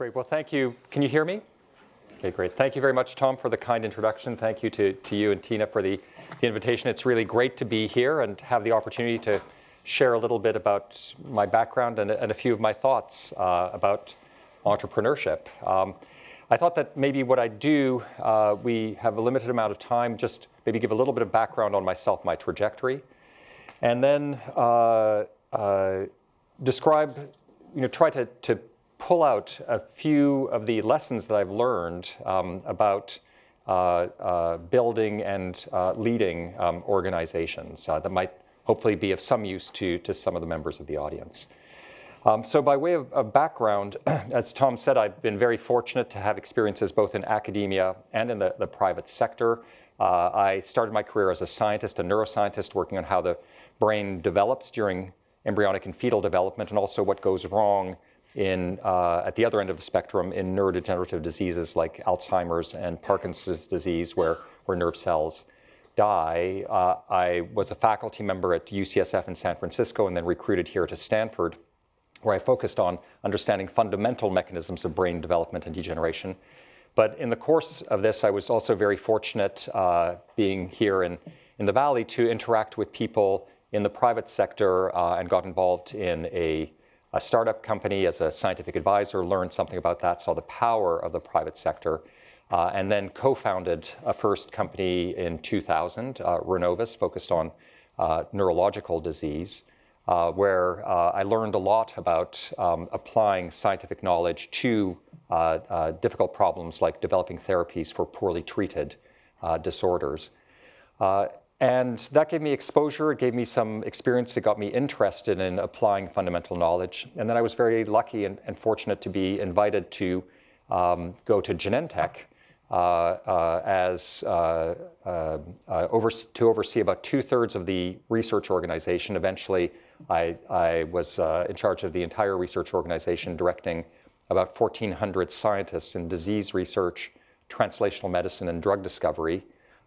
Great. Well, thank you. Can you hear me? Okay, great. Thank you very much, Tom, for the kind introduction. Thank you to, to you and Tina for the, the invitation. It's really great to be here and have the opportunity to share a little bit about my background and, and a few of my thoughts uh, about entrepreneurship. Um, I thought that maybe what I do, uh, we have a limited amount of time, just maybe give a little bit of background on myself, my trajectory, and then uh, uh describe, you know, try to, to pull out a few of the lessons that I've learned um, about uh, uh, building and uh, leading um, organizations uh, that might hopefully be of some use to, to some of the members of the audience. Um, so by way of, of, background, as Tom said, I've been very fortunate to have experiences both in academia and in the, the private sector. Uh, I started my career as a scientist, a neuroscientist, working on how the brain develops during embryonic and fetal development and also what goes wrong in, uh, at the other end of the spectrum in neurodegenerative diseases like Alzheimer's and Parkinson's disease, where, where nerve cells die. Uh, I was a faculty member at UCSF in San Francisco and then recruited here to Stanford, where I focused on understanding fundamental mechanisms of brain development and degeneration. But in the course of this, I was also very fortunate uh, being here in, in the Valley to interact with people in the private sector uh, and got involved in a a startup company as a scientific advisor, learned something about that, saw the power of the private sector, uh, and then co-founded a first company in 2000, uh, focused on uh, neurological disease, uh, where uh, I learned a lot about um, applying scientific knowledge to uh, difficult problems like developing therapies for poorly treated disorders. And that gave me exposure, it gave me some experience that got me interested in applying fundamental knowledge. And then I was very lucky and, and fortunate to be invited to um, go to Genentech uh, uh, as uh, uh, uh over, to oversee about two thirds of the research organization. Eventually, I, I was uh, in charge of the entire research organization, directing about 1,400 scientists in disease research, translational medicine, and drug discovery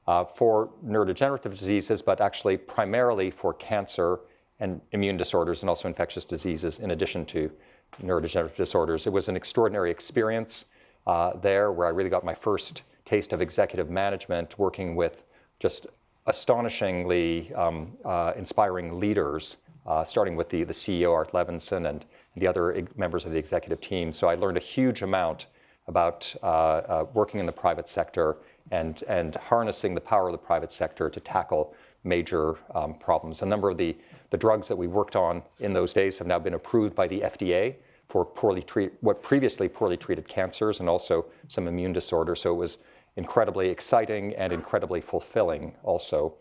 uh, for neurodegenerative diseases, but actually primarily for cancer and immune disorders and also infectious diseases in addition to neurodegenerative disorders. It was an extraordinary experience uh, there where I really got my first taste of executive management working with just astonishingly um, uh, inspiring leaders, uh, starting with the, the CEO, Art Levinson, and the other members of the executive team. So I learned a huge amount about uh, uh, working in the private sector and, and harnessing the power of the private sector to tackle major um, problems. A number of the, the drugs that we worked on in those days have now been approved by the FDA for poorly treat, what previously poorly treated cancers and also some immune disorders. So it was incredibly exciting and incredibly fulfilling also.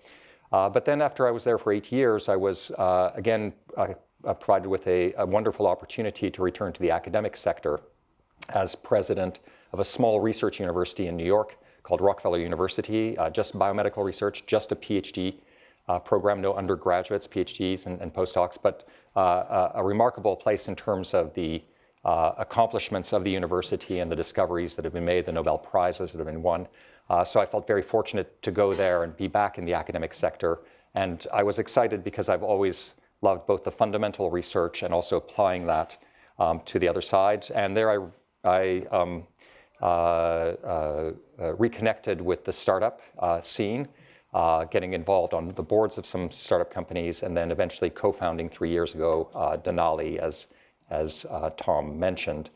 Uh, but then after I was there for eight years, I was uh, again uh, provided with a, a, wonderful opportunity to return to the academic sector as president of a small research university in New York called Rockefeller University, uh, just biomedical research, just a PhD uh, program, no undergraduates, PhDs, and, and postdocs, but uh, a remarkable place in terms of the uh, accomplishments of the university and the discoveries that have been made, the Nobel Prizes that have been won. Uh, so I felt very fortunate to go there and be back in the academic sector. And I was excited because I've always loved both the fundamental research and also applying that um, to the other side. And there I, I um, uh, uh, uh, Uh, uh, uh, reconnected with the startup scene, getting involved on the boards of some startup companies, and then eventually co-founding three years ago Denali, as, as Tom mentioned.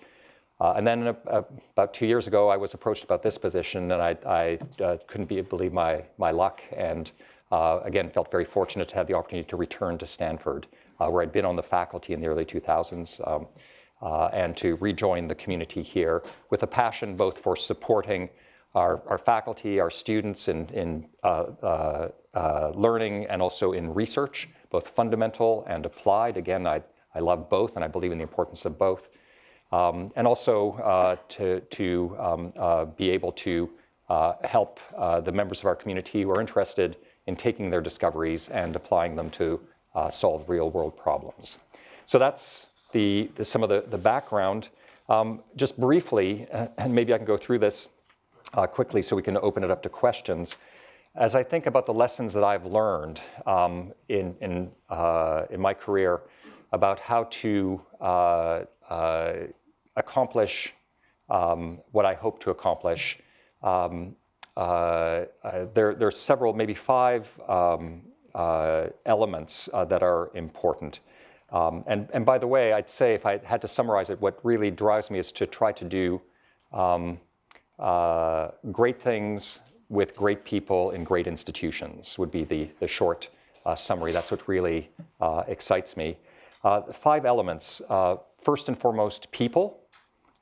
Uh, and then uh, about two years ago, I was approached about this position, and I, uh, couldn't be, believe my, my luck, and again felt very fortunate to have the opportunity to return to Stanford, where I'd been on the faculty in the early 2000s. Uh, and to rejoin the community here with a passion both for supporting our, our faculty, our students in, in uh, uh, uh, learning and also in research, both fundamental and applied. Again, I, I love both and I believe in the importance of both. Um, and also uh, to, to um, uh, be able to help the members of our community who are interested in taking their discoveries and applying them to solve real world problems. So that's the, the some of the, the background. Um, just briefly, and maybe I can go through this uh, quickly so we can open it up to questions. As I think about the lessons that I've learned um, in, in, uh, in my career about how to uh, uh accomplish um, what I hope to accomplish. Um, uh, uh, there, there are several, maybe five um, uh, elements uh, that are important. Um, and, and by the way, I'd say if I had to summarize it, what really drives me is to try to do um, uh, great things with great people in great institutions, would be the, the short uh, summary. That's what really uh, excites me. Uh, five elements. Uh, first and foremost, people.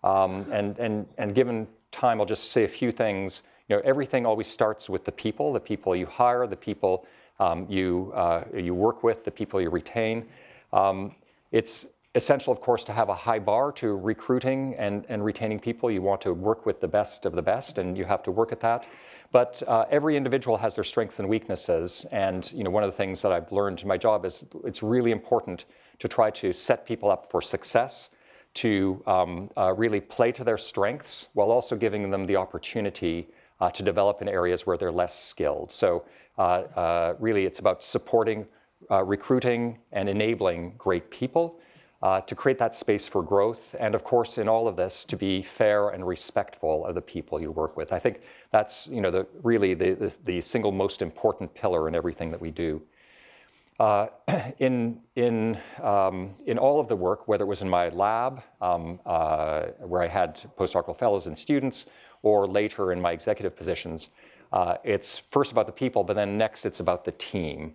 Um, and, and, and given time, I'll just say a few things. You know, everything always starts with the people, the people you hire, the people um, you, uh, you work with, the people you retain. Um, it's essential, of course, to have a high bar to recruiting and, and retaining people. You want to work with the best of the best, and you have to work at that. But uh, every individual has their strengths and weaknesses. And you know, one of the things that I've learned in my job is it's really important to try to set people up for success, to um, uh, really play to their strengths while also giving them the opportunity uh, to develop in areas where they're less skilled. So uh, uh, really, it's about supporting uh, recruiting and enabling great people uh, to create that space for growth. And of course, in all of this, to be fair and respectful of the people you work with. I think that's you know, the, really the, the, the single most important pillar in everything that we do. Uh, in, in, um, in all of the work, whether it was in my lab, um, uh, where I had postdoctoral fellows and students, or later in my executive positions, uh, it's first about the people, but then next it's about the team.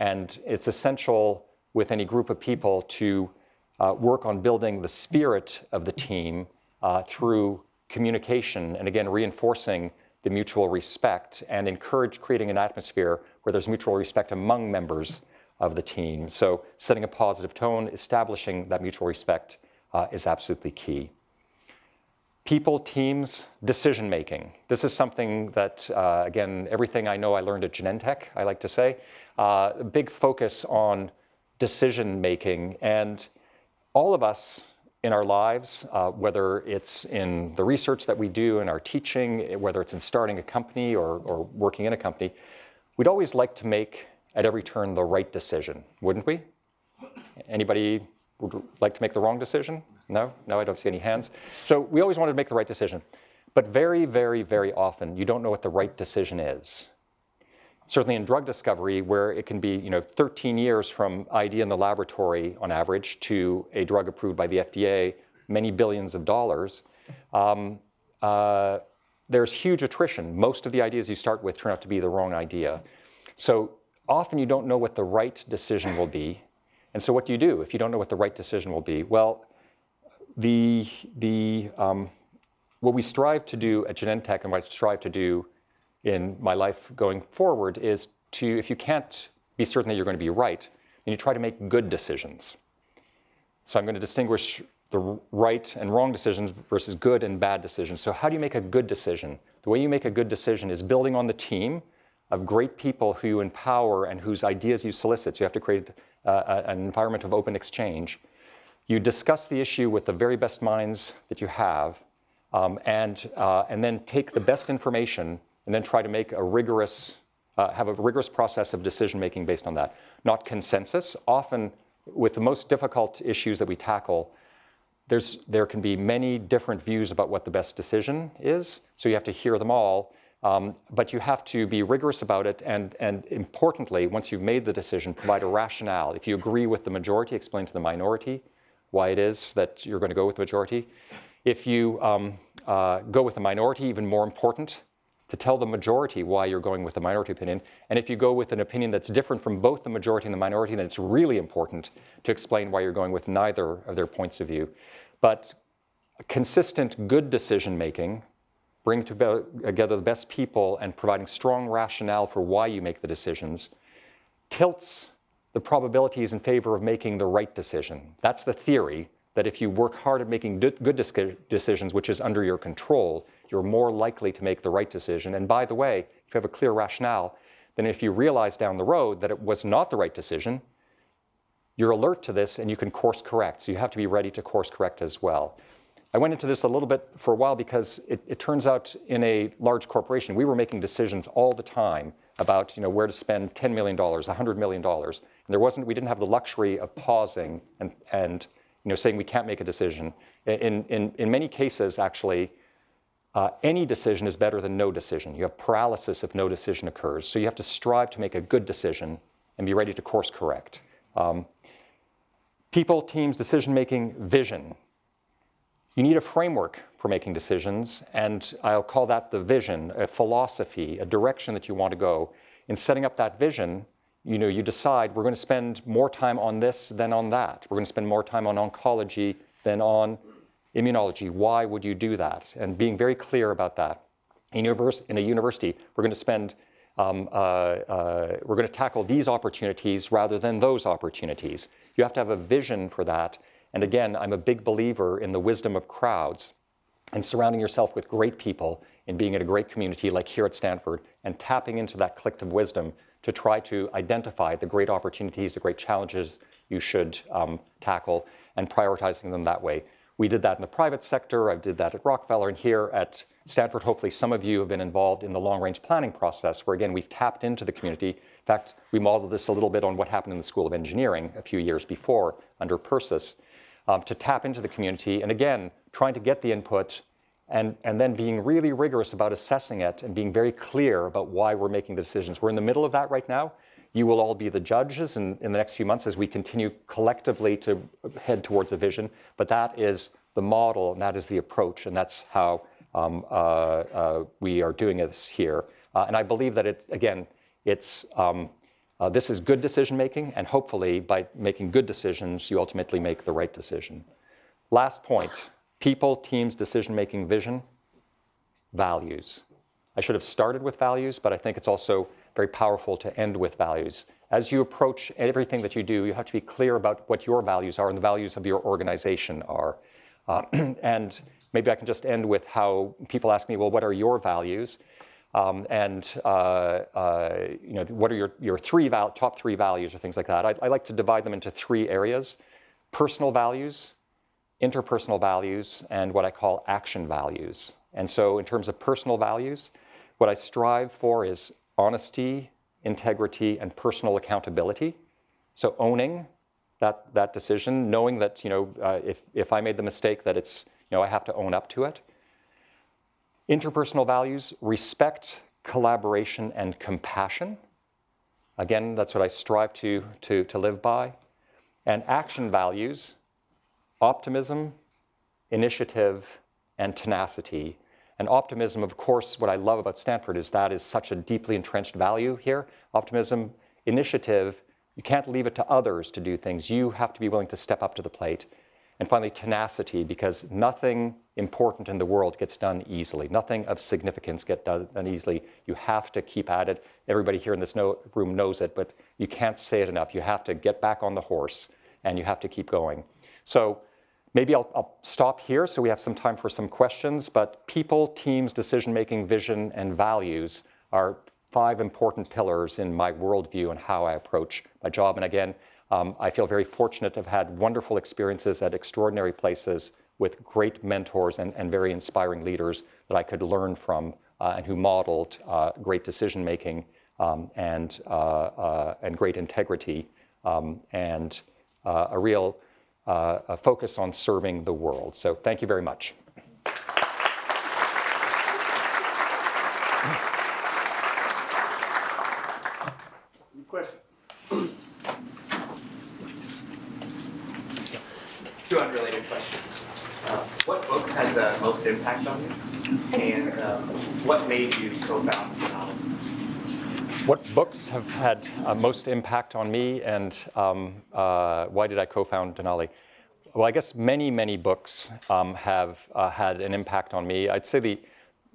And it's essential with any group of people to uh, work on building the spirit of the team uh, through communication and again reinforcing the mutual respect and encourage creating an atmosphere where there's mutual respect among members of the team. So setting a positive tone, establishing that mutual respect uh, is absolutely key. People, teams, decision making. This is something that, uh, again, everything I know I learned at Genentech, I like to say. Uh, a big focus on decision making. And all of us in our lives, uh, whether it's in the research that we do in our teaching, whether it's in starting a company or, or working in a company, we'd always like to make at every turn the right decision, wouldn't we? Anybody would like to make the wrong decision? No? No, I don't see any hands. So we always wanted to make the right decision. But very, very, very often, you don't know what the right decision is certainly in drug discovery, where it can be you know 13 years from idea in the laboratory on average to a drug approved by the FDA, many billions of dollars. Um, uh, there's huge attrition. Most of the ideas you start with turn out to be the wrong idea. So often you don't know what the right decision will be. And so what do you do if you don't know what the right decision will be? Well, the, the, um, what we strive to do at Genentech and what I strive to do in my life going forward is to, if you can't be certain that you're going to be right, then you try to make good decisions. So I'm going to distinguish the right and wrong decisions versus good and bad decisions. So how do you make a good decision? The way you make a good decision is building on the team of great people who you empower and whose ideas you solicit. So you have to create uh, an environment of open exchange. You discuss the issue with the very best minds that you have, um, and, uh, and then take the best information and then try to make a rigorous, uh, have a rigorous process of decision making based on that. Not consensus. Often, with the most difficult issues that we tackle, there's, there can be many different views about what the best decision is, so you have to hear them all. Um, but you have to be rigorous about it, and, and importantly, once you've made the decision, provide a rationale. If you agree with the majority, explain to the minority why it is that you're going to go with the majority. If you um, uh, go with the minority, even more important, to tell the majority why you're going with the minority opinion. And if you go with an opinion that's different from both the majority and the minority, then it's really important to explain why you're going with neither of their points of view. But consistent, good decision making, bringing together the best people and providing strong rationale for why you make the decisions, tilts the probabilities in favor of making the right decision. That's the theory that if you work hard at making good decisions, which is under your control, you're more likely to make the right decision. And by the way, if you have a clear rationale, then if you realize down the road that it was not the right decision, you're alert to this and you can course correct. So you have to be ready to course correct as well. I went into this a little bit for a while because it, it turns out in a large corporation, we were making decisions all the time about you know, where to spend $10 million, $100 million. And there wasn't, we didn't have the luxury of pausing and, and you know, saying we can't make a decision. In, in, in many cases, actually, uh, any decision is better than no decision. You have paralysis if no decision occurs. So you have to strive to make a good decision and be ready to course correct. Um, people, teams, decision making, vision. You need a framework for making decisions, and I'll call that the vision, a philosophy, a direction that you want to go. In setting up that vision, you know, you decide we're going to spend more time on this than on that. We're going to spend more time on oncology than on immunology. Why would you do that? And being very clear about that. In, universe, in a university, we're going to spend, um, uh, uh, we're going to tackle these opportunities rather than those opportunities. You have to have a vision for that. And again, I'm a big believer in the wisdom of crowds and surrounding yourself with great people and being in a great community like here at Stanford and tapping into that collective wisdom to try to identify the great opportunities, the great challenges you should um, tackle and prioritizing them that way. We did that in the private sector. I did that at Rockefeller and here at Stanford. Hopefully, some of you have been involved in the long range planning process, where again, we've tapped into the community. In fact, we modeled this a little bit on what happened in the School of Engineering a few years before under Persis um, to tap into the community. And again, trying to get the input and, and then being really rigorous about assessing it and being very clear about why we're making the decisions. We're in the middle of that right now. You will all be the judges in, in the next few months as we continue collectively to head towards a vision. But that is the model and that is the approach, and that's how um, uh, uh, we are doing this here. Uh, and I believe that it, again, it's um, uh, this is good decision making, and hopefully, by making good decisions, you ultimately make the right decision. Last point people, teams, decision making, vision, values. I should have started with values, but I think it's also very powerful to end with values. As you approach everything that you do, you have to be clear about what your values are and the values of your organization are. Uh, and maybe I can just end with how people ask me, well, what are your values? Um, and uh, uh, you know, what are your, your three val- top three values or things like that? I, I like to divide them into three areas: personal values, interpersonal values, and what I call action values. And so, in terms of personal values, what I strive for is honesty, integrity, and personal accountability. So owning that, that decision, knowing that, you know, uh, if, if I made the mistake that it's, you know, I have to own up to it. Interpersonal values, respect, collaboration, and compassion. Again, that's what I strive to, to, to live by. And action values, optimism, initiative, and tenacity. And optimism, of course, what I love about Stanford is that is such a deeply entrenched value here. Optimism, initiative, you can't leave it to others to do things. You have to be willing to step up to the plate. And finally, tenacity, because nothing important in the world gets done easily. Nothing of significance gets done easily. You have to keep at it. Everybody here in this room knows it, but you can't say it enough. You have to get back on the horse and you have to keep going. So Maybe I'll, I'll, stop here so we have some time for some questions, but people, teams, decision making, vision, and values are five important pillars in my worldview and how I approach my job. And again, um, I feel very fortunate to have had wonderful experiences at extraordinary places with great mentors and, and very inspiring leaders that I could learn from uh, and who modeled uh, great decision making um, and, uh, uh and great integrity um, and uh, a real a focus on serving the world. So thank you very much. Question. Two unrelated questions. Uh, what books had the most impact on you? And uh, what made you co-found Denali? What books have had uh, most impact on me, and um, uh, why did I co-found Denali? Well, I guess many, many books um, have uh, had an impact on me. I'd say the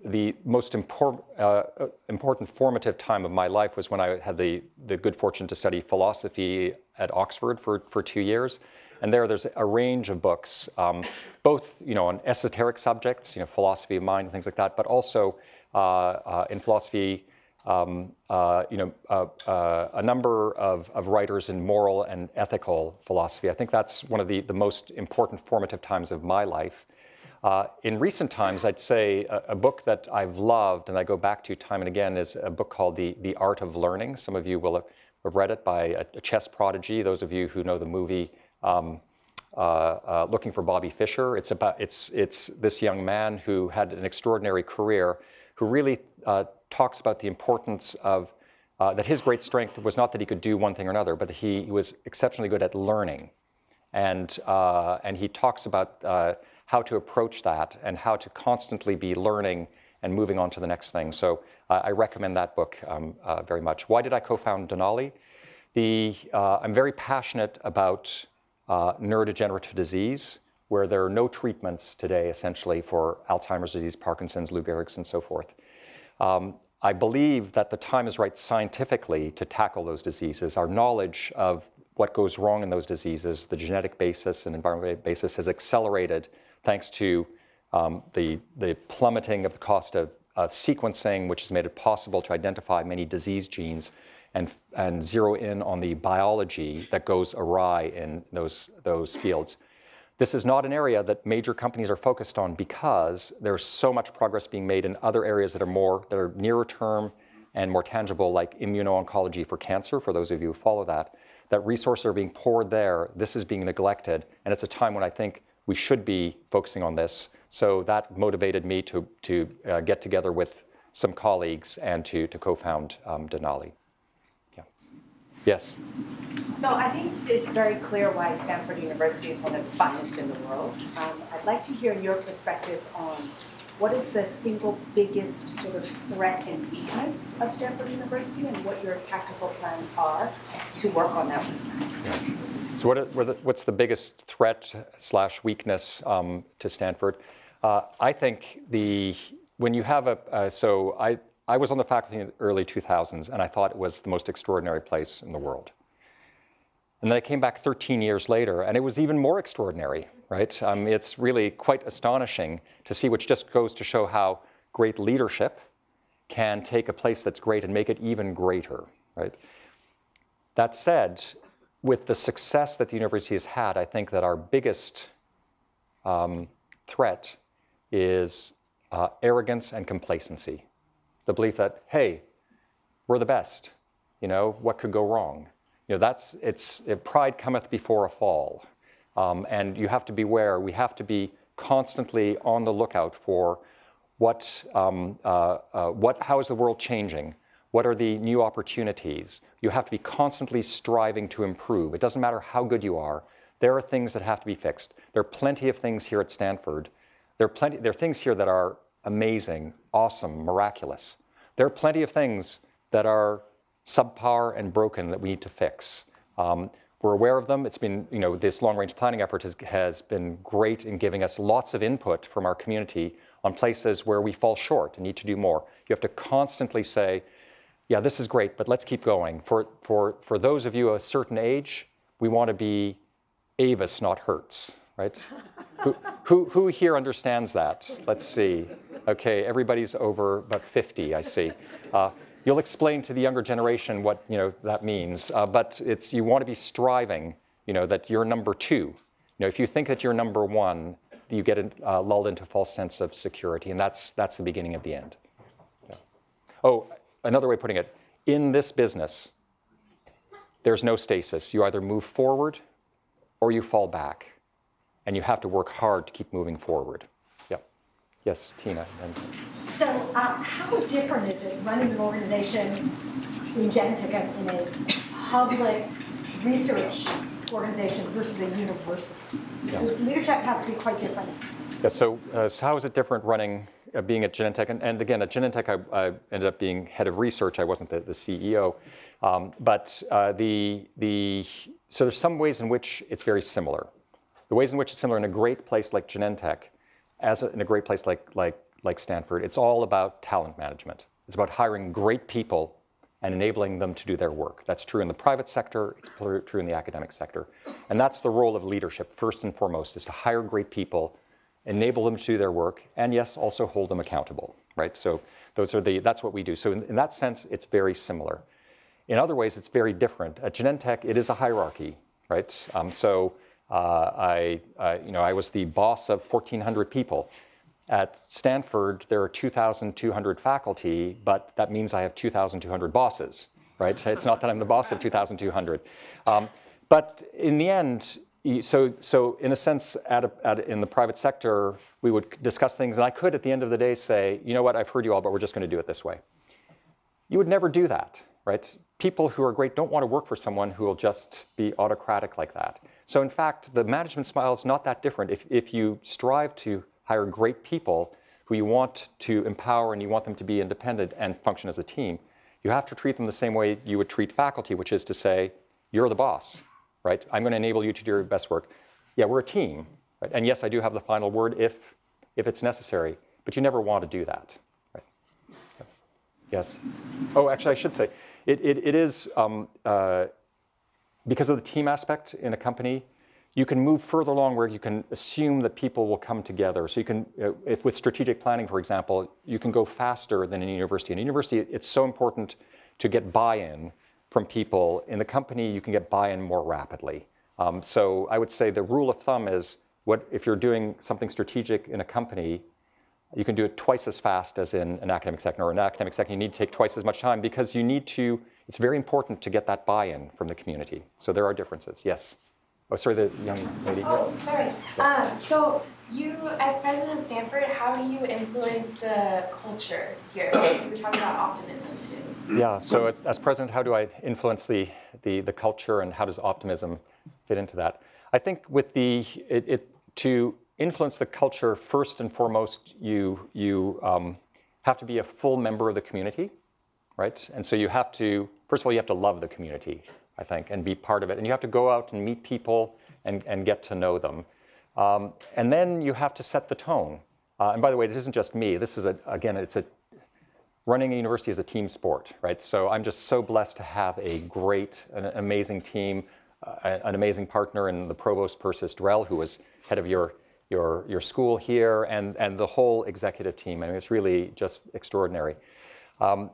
the most important, uh, important formative time of my life was when I had the, the good fortune to study philosophy at Oxford for, for two years. And there, there's a range of books, um, both you know on esoteric subjects, you know, philosophy of mind things like that, but also uh, uh in philosophy um, uh, you know, uh, uh, a number of, of, writers in moral and ethical philosophy. I think that's one of the, the most important formative times of my life. Uh, in recent times, I'd say a, a, book that I've loved and I go back to time and again is a book called The, the Art of Learning. Some of you will have read it by a, a chess prodigy. Those of you who know the movie um, uh, uh, looking for Bobby Fischer. It's about it's it's this young man who had an extraordinary career, who really talks about the importance of uh, that his great strength was not that he could do one thing or another, but he, he was exceptionally good at learning, and uh, and he talks about uh, how to approach that and how to constantly be learning and moving on to the next thing. So I recommend that book um, very much. Why did I co-found Denali? The, I'm very passionate about uh, neurodegenerative disease, where there are no treatments today, essentially, for Alzheimer's disease, Parkinson's, Lou Gehrig's, and so forth. Um, I believe that the time is right scientifically to tackle those diseases. Our knowledge of what goes wrong in those diseases, the genetic basis and environmental basis, has accelerated thanks to um, the, the plummeting of the cost of, of sequencing, which has made it possible to identify many disease genes and, and zero in on the biology that goes awry in those, those fields. This is not an area that major companies are focused on because there's so much progress being made in other areas that are more, that are nearer term and more tangible, like immuno-oncology for cancer, for those of you who follow that, that resources are being poured there. This is being neglected. And it's a time when I think we should be focusing on this. So that motivated me to, to uh, get together with some colleagues and to, to co-found um, Denali. Yes. So I think it's very clear why Stanford University is one of the finest in the world. Um, I'd like to hear your perspective on what is the single biggest sort of threat and weakness of Stanford University and what your tactical plans are to work on that weakness. So what are, what's the biggest threat slash weakness um, to Stanford? Uh, I think the when you have a uh, so I I was on the faculty in the early 2000s, and I thought it was the most extraordinary place in the world. And then I came back 13 years later, and it was even more extraordinary, right? Um, it's really quite astonishing to see, which just goes to show how great leadership can take a place that's great and make it even greater, right? That said, with the success that the university has had, I think that our biggest um, threat is uh, arrogance and complacency the belief that, hey, we're the best. You know, what could go wrong? You know, that's, it's, it, pride cometh before a fall. Um, and you have to beware, we have to be constantly on the lookout for what, um, uh, uh, what, how is the world changing? What are the new opportunities? You have to be constantly striving to improve. It doesn't matter how good you are. There are things that have to be fixed. There are plenty of things here at Stanford. There are plenty. There are things here that are amazing, awesome, miraculous. There are plenty of things that are subpar and broken that we need to fix. Um, we're aware of them. It's been, you know, this long range planning effort has, has been great in giving us lots of input from our community on places where we fall short and need to do more. You have to constantly say, yeah, this is great, but let's keep going. For, for, for those of you a certain age, we want to be Avis, not Hertz, right? who, who, who here understands that? Let's see. Okay, everybody's over about 50, I see. Uh, you'll explain to the younger generation what you know that means, uh, but it's you want to be striving, you know, that you're number two. You know, if you think that you're number one, you get uh, lulled into a false sense of security, and that's that's the beginning of the end. Yeah. Oh, another way of putting it: in this business, there's no stasis. You either move forward or you fall back, and you have to work hard to keep moving forward. Yeah. Yes, Tina. So, um, how different is it running an organization in Genentech in a public research organization versus a university? Yeah. Leadership has to be quite different. Yeah, so, uh, so how is it different running, uh, being at Genentech? And, and, again, at Genentech, I, I, ended up being head of research. I wasn't the, the CEO. Um, but uh, the, the, so there's some ways in which it's very similar. The ways in which it's similar in a great place like Genentech as a, in a great place like, like, like Stanford, it's all about talent management. It's about hiring great people and enabling them to do their work. That's true in the private sector, it's true in the academic sector. And that's the role of leadership, first and foremost, is to hire great people, enable them to do their work, and yes, also hold them accountable, right? So those are the, that's what we do. So in, in that sense, it's very similar. In other ways, it's very different. At Genentech, it is a hierarchy, right? Um, so I, uh, you know, I was the boss of 1,400 people. At Stanford, there are 2,200 faculty, but that means I have 2,200 bosses, right? It's not that I'm the boss of 2,200. Um, but in the end, so, so in a sense, at a, at in the private sector, we would discuss things, and I could, at the end of the day, say, you know what, I've heard you all, but we're just going to do it this way. You would never do that, right? People who are great don't want to work for someone who will just be autocratic like that. So, in fact, the management style is not that different. If, if you strive to hire great people who you want to empower and you want them to be independent and function as a team, you have to treat them the same way you would treat faculty, which is to say, you're the boss, right? I'm going to enable you to do your best work. Yeah, we're a team, right? And yes, I do have the final word if, if it's necessary, but you never want to do that, right? Yes. Oh, actually, I should say, it, it, it is, um, uh, because of the team aspect in a company, you can move further along where you can assume that people will come together. So you can, uh, if with strategic planning, for example, you can go faster than in a university. In a university, it's so important to get buy-in from people. In the company, you can get buy-in more rapidly. Um, so I would say the rule of thumb is, what if you're doing something strategic in a company, you can do it twice as fast as in an academic sector. Or an academic sector, you need to take twice as much time because you need to, it's very important to get that buy-in from the community. So there are differences, yes. Oh, sorry, the young lady. Oh, sorry. Um, so you, as president of Stanford, how do you influence the culture here? You were talking about optimism too. Yeah, so as, as president, how do I influence the, the, the culture and how does optimism fit into that? I think with the, it, it to influence the culture, first and foremost, you, you um, have to be a full member of the community, right? And so you have to, first of all, you have to love the community, I think, and be part of it. And you have to go out and meet people and, and get to know them. Um, and then you have to set the tone. Uh, and by the way, this isn't just me. This is, a, again, it's a, running a university is a team sport, right? So I'm just so blessed to have a great, an amazing team, uh, an amazing partner in the provost Persis Drell, who was head of your, your, your school here, and, and the whole executive team. I mean, it's really just extraordinary. Um,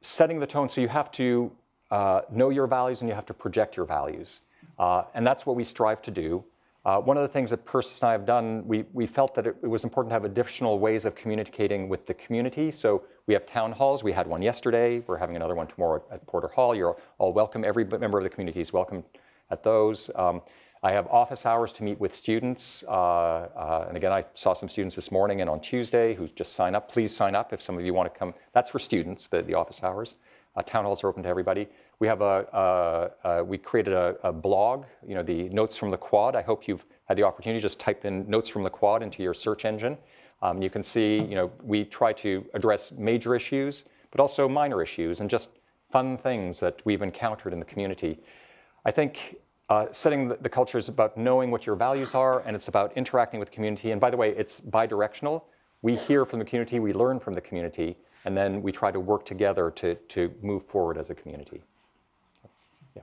setting the tone, so you have to uh, know your values and you have to project your values. Uh, and that's what we strive to do. Uh, one of the things that Persis and I have done, we, we felt that it, it, was important to have additional ways of communicating with the community. So we have town halls. We had one yesterday. We're having another one tomorrow at, at Porter Hall. You're all welcome. Every member of the community is welcome at those. Um, I have office hours to meet with students. Uh, uh, and again, I saw some students this morning and on Tuesday who just sign up. Please sign up if some of you want to come. That's for students, the, the office hours. Uh, town halls are open to everybody. We have a, a we created a, a, blog, you know, the notes from the quad. I hope you've had the opportunity to just type in notes from the quad into your search engine. Um, you can see, you know, we try to address major issues, but also minor issues and just fun things that we've encountered in the community. I think uh, setting the, the culture is about knowing what your values are, and it's about interacting with the community. And by the way, it's bi-directional. We hear from the community, we learn from the community, and then we try to work together to, to move forward as a community. Yeah.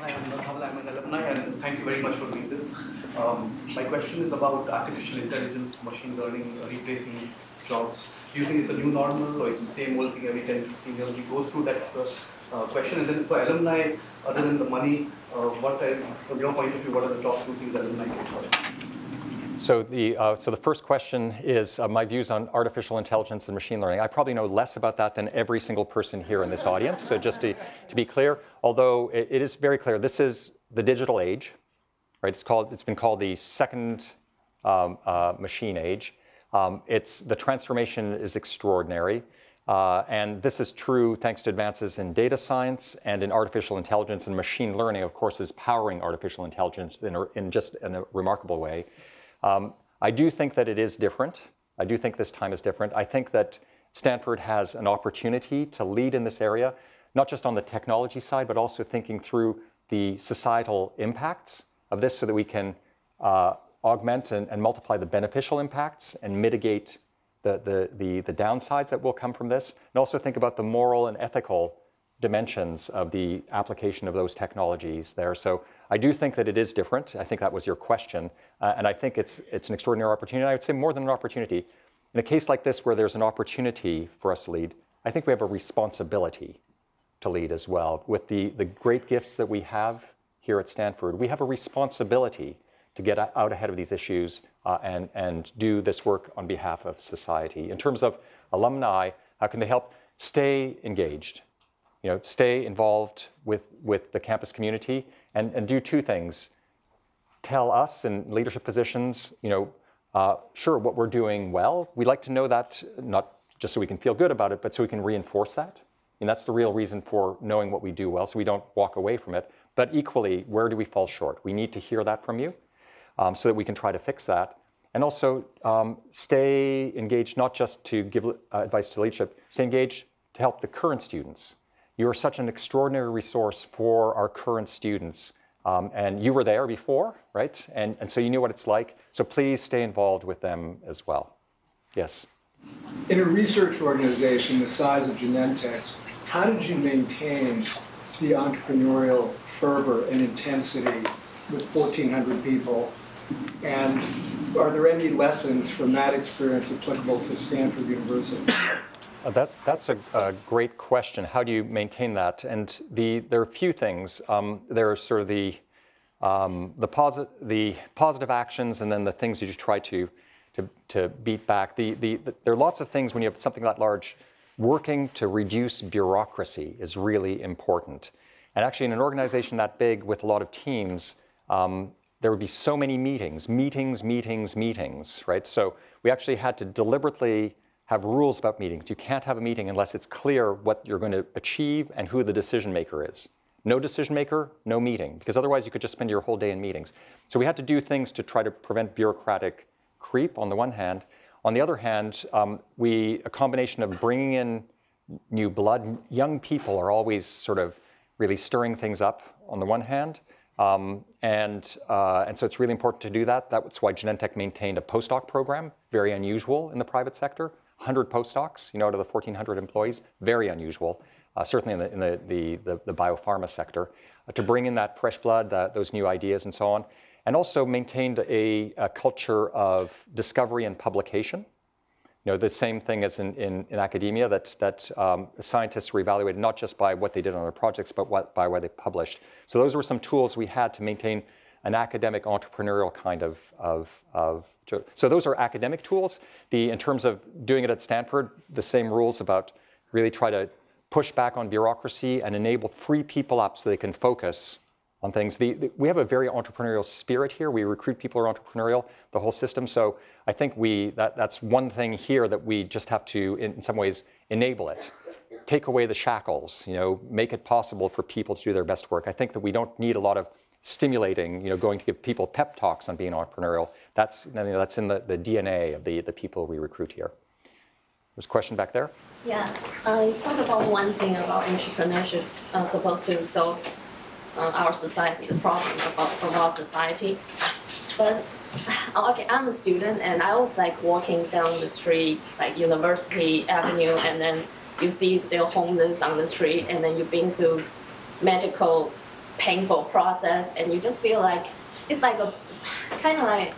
Hi, I'm. I'm an alumni, and thank you very much for doing this. Um, my question is about artificial intelligence, machine learning, replacing jobs. Do you think it's a new normal, or it's the same old thing every 10, 15 years? We go through that uh, question, and then for alumni, other than the money, uh, what, are, from your point of view, what are the top two things alumni can for? So the, uh, so the first question is uh, my views on artificial intelligence and machine learning. I probably know less about that than every single person here in this audience. So just to, to be clear, although it, it is very clear, this is the digital age, right? It's, called, it's been called the second um, uh, machine age. Um, it's, the transformation is extraordinary. Uh, and this is true thanks to advances in data science and in artificial intelligence and machine learning, of course, is powering artificial intelligence in, in just in a remarkable way. Um, I do think that it is different. I do think this time is different. I think that Stanford has an opportunity to lead in this area, not just on the technology side, but also thinking through the societal impacts of this so that we can uh, augment and, and, multiply the beneficial impacts and mitigate the, the, the, the, downsides that will come from this. And also think about the moral and ethical dimensions of the application of those technologies there. So I do think that it is different. I think that was your question. Uh, and I think it's, it's an extraordinary opportunity. I would say more than an opportunity. In a case like this where there's an opportunity for us to lead, I think we have a responsibility to lead as well. With the, the great gifts that we have here at Stanford, we have a responsibility to get out ahead of these issues uh, and, and do this work on behalf of society. In terms of alumni, how can they help stay engaged? You know, stay involved with, with the campus community and, and do two things. tell us in leadership positions, you know, uh, sure, what we're doing well. We'd like to know that not just so we can feel good about it, but so we can reinforce that. And that's the real reason for knowing what we do well, so we don't walk away from it. But equally, where do we fall short? We need to hear that from you um, so that we can try to fix that. And also um, stay engaged, not just to give uh, advice to leadership, stay engaged to help the current students. You are such an extraordinary resource for our current students. Um, and you were there before, right? And, and so you knew what it's like. So please stay involved with them as well. Yes. In a research organization the size of Genentech's, how did you maintain the entrepreneurial fervor and intensity with 1,400 people? And are there any lessons from that experience applicable to Stanford University? Uh, that, that's a, a, great question. How do you maintain that? And the, there are a few things. Um, there are sort of the, um, the, posi- the positive actions and then the things that you try to, to, to beat back. The, the, the, there are lots of things when you have something that large. Working to reduce bureaucracy is really important. And actually, in an organization that big with a lot of teams, um, there would be so many meetings, meetings, meetings, meetings, right? So we actually had to deliberately have rules about meetings. You can't have a meeting unless it's clear what you're going to achieve and who the decision maker is. No decision maker, no meeting, because otherwise you could just spend your whole day in meetings. So we had to do things to try to prevent bureaucratic creep on the one hand. On the other hand, um, we a combination of bringing in new blood. Young people are always sort of really stirring things up on the one hand, um, and, uh, and so it's really important to do that. That's why Genentech maintained a postdoc program, very unusual in the private sector. 100 postdocs, you know, out of the 1,400 employees, very unusual, uh, certainly in the, in the, the, the, the biopharma sector, uh, to bring in that fresh blood, those new ideas and so on. And also maintained a, a, culture of discovery and publication. You know, the same thing as in, in, in academia, that, that um, scientists were evaluated not just by what they did on their projects, but what, by what they published. So those were some tools we had to maintain an academic entrepreneurial kind of, of, of so those are academic tools. The, in terms of doing it at Stanford, the same rules about really try to push back on bureaucracy and enable free people up so they can focus on things. The, the, we have a very entrepreneurial spirit here. We recruit people who are entrepreneurial, the whole system. So I think we that, that's one thing here that we just have to, in, in some ways, enable it. Take away the shackles, you know, make it possible for people to do their best work. I think that we don't need a lot of stimulating, you know, going to give people pep talks on being entrepreneurial. That's, you know, that's in the, the DNA of the, the people we recruit here. There's a question back there? Yeah, uh, you talked about one thing about entrepreneurship uh, supposed to solve uh, our society, the problems of, of our society. But Oh, okay, I'm a student and I was like walking down the street, like University Avenue, and then you see still homeless on the street, and then you've been through medical painful process and you just feel like it's like a kind of like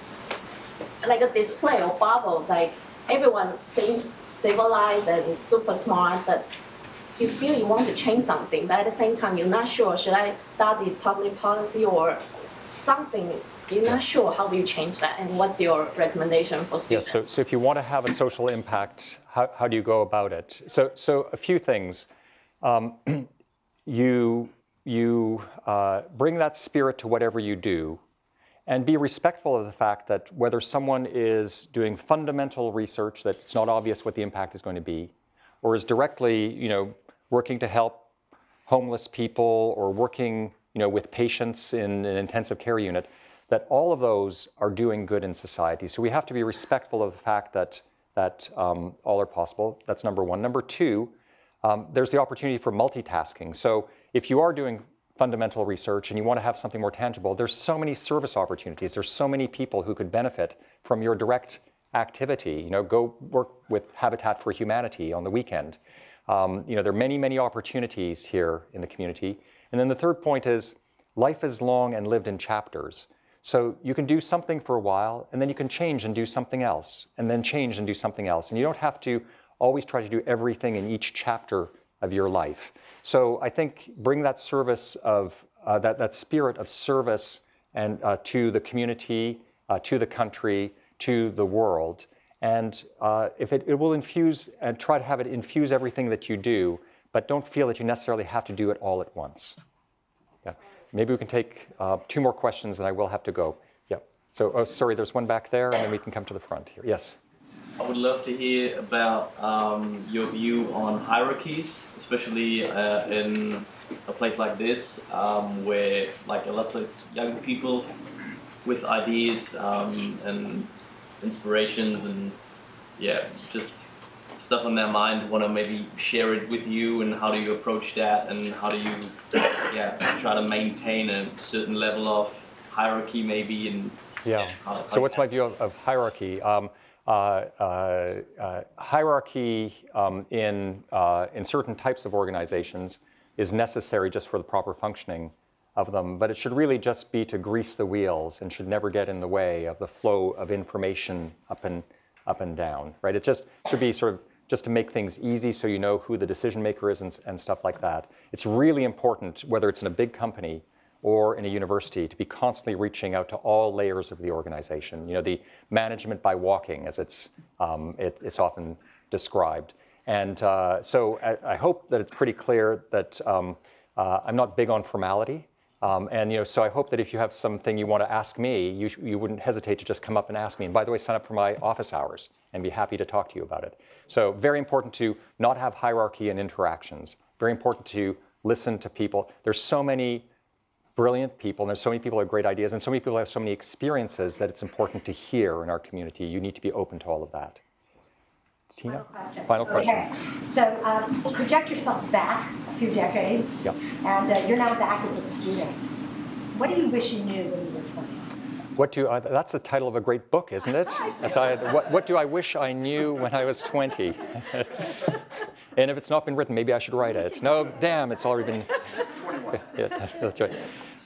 like a display of bubbles like everyone seems civilized and super smart but you feel you want to change something but at the same time you're not sure should i study public policy or something you're not sure how do you change that and what's your recommendation for students yes so, so if you want to have a social impact how, how do you go about it? So so a few things. Um, you you uh, bring that spirit to whatever you do and be respectful of the fact that whether someone is doing fundamental research that it's not obvious what the impact is going to be or is directly you know working to help homeless people or working you know with patients in an intensive care unit that all of those are doing good in society so we have to be respectful of the fact that that um, all are possible that's number one number two um, there's the opportunity for multitasking so if you are doing fundamental research and you want to have something more tangible, there's so many service opportunities. There's so many people who could benefit from your direct activity. You know, go work with Habitat for Humanity on the weekend. Um, you know, there are many, many opportunities here in the community. And then the third point is life is long and lived in chapters. So you can do something for a while, and then you can change and do something else, and then change and do something else. And you don't have to always try to do everything in each chapter of your life. So I think bring that service of uh, that, that spirit of service and uh, to the community, uh, to the country, to the world. And uh, if it, it will infuse and try to have it infuse everything that you do, but don't feel that you necessarily have to do it all at once. Maybe we can take uh, two more questions and I will have to go. Yeah. So, oh, sorry, there's one back there, and then we can come to the front here. Yes. I would love to hear about um, your view on hierarchies, especially uh, in a place like this, um, where like a lots of young people with ideas um, and inspirations and yeah, just stuff on their mind want to maybe share it with you, and how do you approach that, and how do you yeah try to maintain a certain level of hierarchy maybe and Yeah. how So what's my view of, of hierarchy? Um, uh, uh, uh, hierarchy um, in, uh, in certain types of organizations is necessary just for the proper functioning of them, but it should really just be to grease the wheels and should never get in the way of the flow of information up and up and down, right? It just should be sort of just to make things easy so you know who the decision maker is and, and stuff like that. It's really important, whether it's in a big company or in a university, to be constantly reaching out to all layers of the organization. You know, the management by walking, as it's, um, it, it's often described. And uh, so I, I hope that it's pretty clear that um, uh, I'm not big on formality. Um, and you know, so I hope that if you have something you want to ask me, you, you wouldn't hesitate to just come up and ask me. And by the way, sign up for my office hours and be happy to talk to you about it. So very important to not have hierarchy in interactions. Very important to listen to people. There's so many brilliant people, and there's so many people who have great ideas, and so many people have so many experiences that it's important to hear in our community. You need to be open to all of that. Tina? Final question. Final question. Okay, so um, project yourself back a few decades. Yep. And uh, you're now back as a student. What do you wish you knew when you were 20? What do uh, that's the title of a great book, isn't it? I, what, what do I wish I knew when I was 20? and if it's not been written, maybe I should write it. No, damn, it's already been. 21. Yeah, that's right.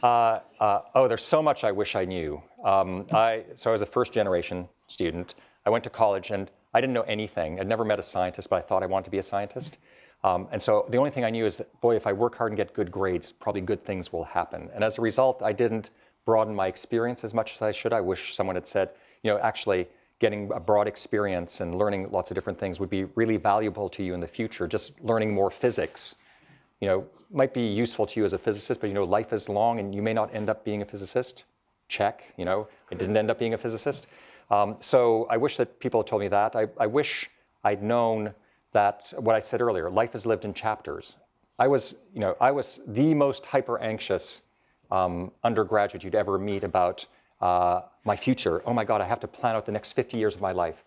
Uh, uh, oh, there's so much I wish I knew. Um, I, so I was a first generation student. I went to college and I didn't know anything. I'd never met a scientist, but I thought I wanted to be a scientist. Um, and so the only thing I knew is that, boy, if I work hard and get good grades, probably good things will happen. And as a result, I didn't broaden my experience as much as I should. I wish someone had said, you know, actually getting a broad experience and learning lots of different things would be really valuable to you in the future. Just learning more physics, you know, might be useful to you as a physicist, but you know, life is long and you may not end up being a physicist. Check, you know, I didn't end up being a physicist. Um, so I wish that people had told me that. I, I wish I'd known that what I said earlier, life is lived in chapters. I was, you know, I was the most hyper anxious um, undergraduate you'd ever meet about uh, my future. Oh my God, I have to plan out the next 50 years of my life.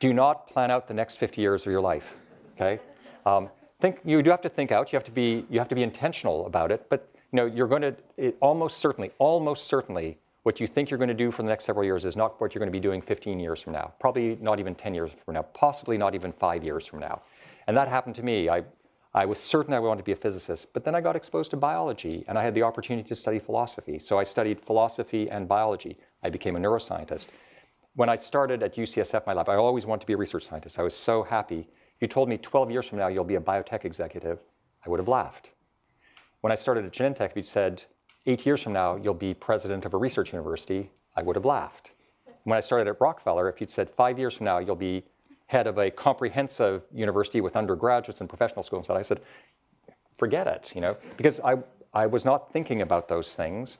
Do not plan out the next 50 years of your life. Okay. Um, think you do have to think out. You have to be you have to be intentional about it. But you know you're going to it, almost certainly, almost certainly, what you think you're going to do for the next several years is not what you're going to be doing 15 years from now. Probably not even 10 years from now. Possibly not even five years from now. And that happened to me. I I was certain I wanted to be a physicist, but then I got exposed to biology and I had the opportunity to study philosophy. So I studied philosophy and biology. I became a neuroscientist. When I started at UCSF, my lab, I always wanted to be a research scientist. I was so happy. You told me 12 years from now you'll be a biotech executive, I would have laughed. When I started at Genentech, if you'd said, eight years from now you'll be president of a research university, I would have laughed. When I started at Rockefeller, if you'd said, five years from now you'll be head of a comprehensive university with undergraduates and professional schools, and I said, forget it, you know, because I, I was not thinking about those things.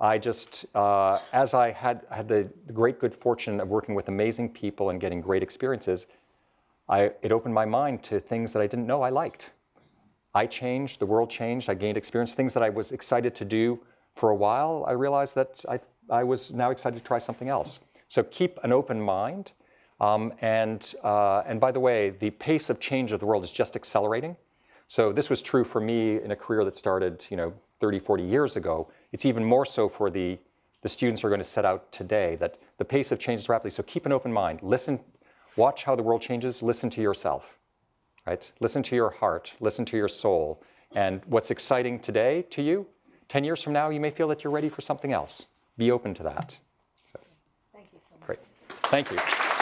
I just, uh, as I had, had the, great good fortune of working with amazing people and getting great experiences, I, it opened my mind to things that I didn't know I liked. I changed, the world changed, I gained experience, things that I was excited to do for a while, I realized that I, I was now excited to try something else. So keep an open mind. Um, and, uh, and by the way, the pace of change of the world is just accelerating. So this was true for me in a career that started, you know, 30, 40 years ago. It's even more so for the, the students who are going to set out today, that the pace of change is rapidly. So keep an open mind. Listen, watch how the world changes. Listen to yourself, right? Listen to your heart. Listen to your soul. And what's exciting today to you, 10 years from now, you may feel that you're ready for something else. Be open to that. So, Thank you so much. great. Thank you.